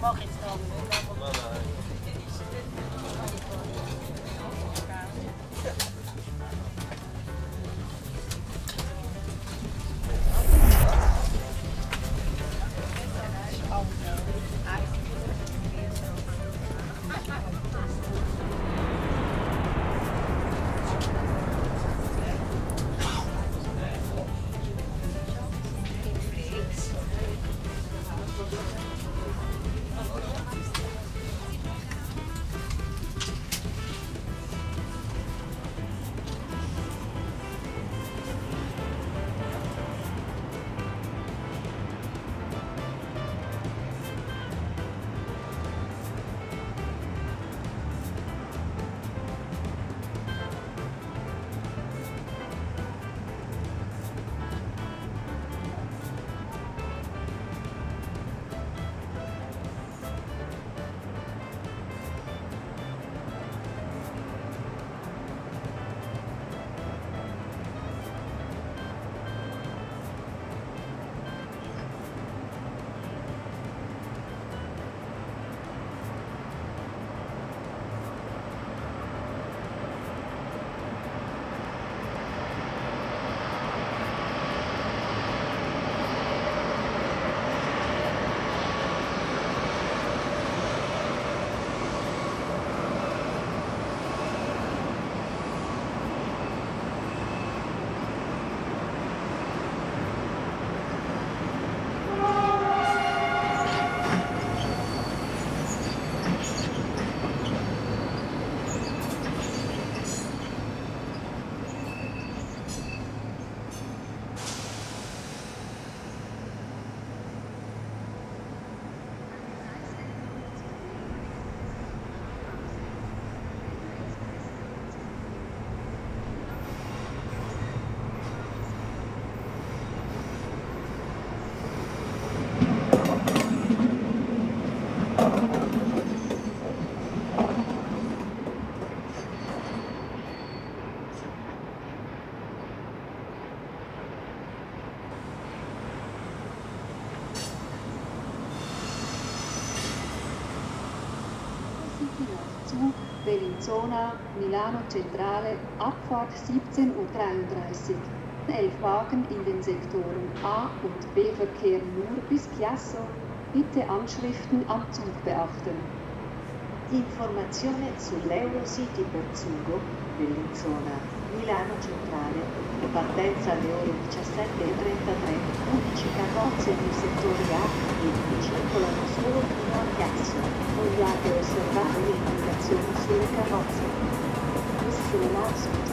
morrem de. Zug Bellinzona, Milano Centrale, Abfahrt 17.33 Uhr. Elf Wagen in den Sektoren A und B verkehren nur bis Chiasso. Bitte Anschriften am Zug beachten. Informazione sull'Eurocity per Zugo, Bellinzona, Milano Centrale, partenza alle ore 17.33, 11 carrozze nei settori A e B circolano solo fino a Chiasso. Vogliate osservare le indicazioni sulle carrozze. This is